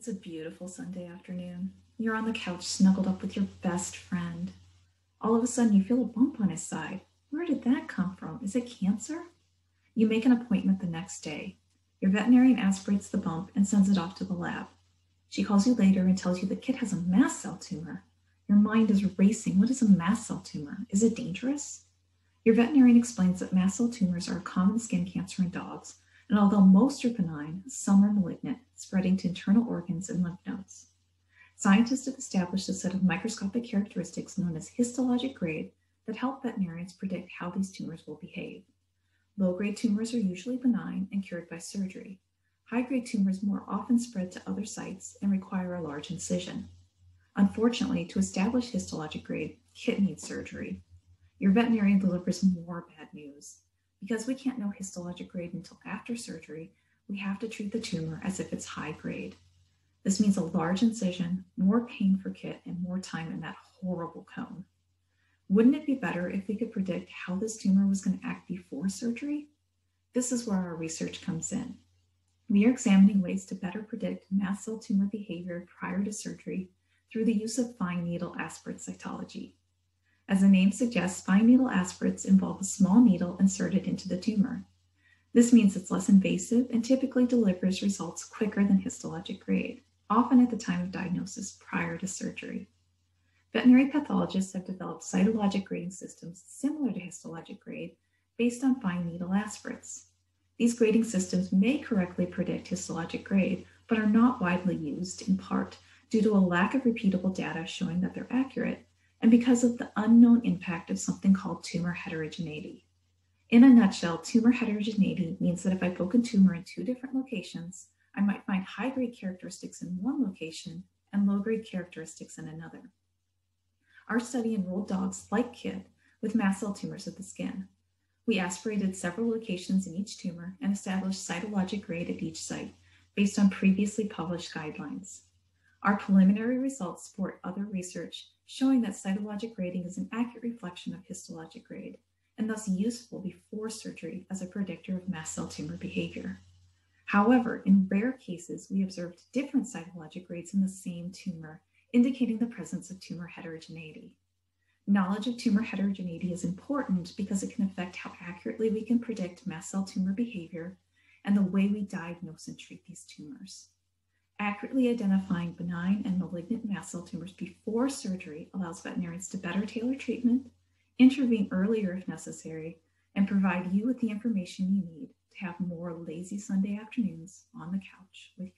It's a beautiful Sunday afternoon. You're on the couch snuggled up with your best friend. All of a sudden, you feel a bump on his side. Where did that come from? Is it cancer? You make an appointment the next day. Your veterinarian aspirates the bump and sends it off to the lab. She calls you later and tells you the kid has a mast cell tumor. Your mind is racing. What is a mast cell tumor? Is it dangerous? Your veterinarian explains that mast cell tumors are a common skin cancer in dogs, and although most are benign, some are malignant, spreading to internal organs and lymph nodes. Scientists have established a set of microscopic characteristics known as histologic grade that help veterinarians predict how these tumors will behave. Low grade tumors are usually benign and cured by surgery. High grade tumors more often spread to other sites and require a large incision. Unfortunately, to establish histologic grade, Kit needs surgery. Your veterinarian delivers more bad news. Because we can't know histologic grade until after surgery, we have to treat the tumor as if it's high grade. This means a large incision, more pain for Kit, and more time in that horrible cone. Wouldn't it be better if we could predict how this tumor was going to act before surgery? This is where our research comes in. We are examining ways to better predict mast cell tumor behavior prior to surgery through the use of fine needle aspirate cytology. As the name suggests, fine needle aspirates involve a small needle inserted into the tumor. This means it's less invasive and typically delivers results quicker than histologic grade, often at the time of diagnosis prior to surgery. Veterinary pathologists have developed cytologic grading systems similar to histologic grade based on fine needle aspirates. These grading systems may correctly predict histologic grade, but are not widely used in part due to a lack of repeatable data showing that they're accurate and because of the unknown impact of something called tumor heterogeneity. In a nutshell, tumor heterogeneity means that if I poke a tumor in two different locations, I might find high grade characteristics in one location and low grade characteristics in another. Our study enrolled dogs like Kit with mast cell tumors of the skin. We aspirated several locations in each tumor and established cytologic grade at each site based on previously published guidelines. Our preliminary results support other research showing that cytologic grading is an accurate reflection of histologic grade and thus useful before surgery as a predictor of mast cell tumor behavior. However, in rare cases, we observed different cytologic grades in the same tumor, indicating the presence of tumor heterogeneity. Knowledge of tumor heterogeneity is important because it can affect how accurately we can predict mast cell tumor behavior and the way we diagnose and treat these tumors. Accurately identifying benign and malignant mast cell tumors before surgery allows veterinarians to better tailor treatment, intervene earlier if necessary, and provide you with the information you need to have more lazy Sunday afternoons on the couch with